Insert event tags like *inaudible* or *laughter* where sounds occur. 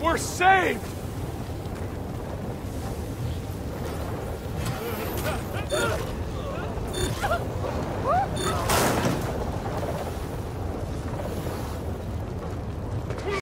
We're saved! *laughs*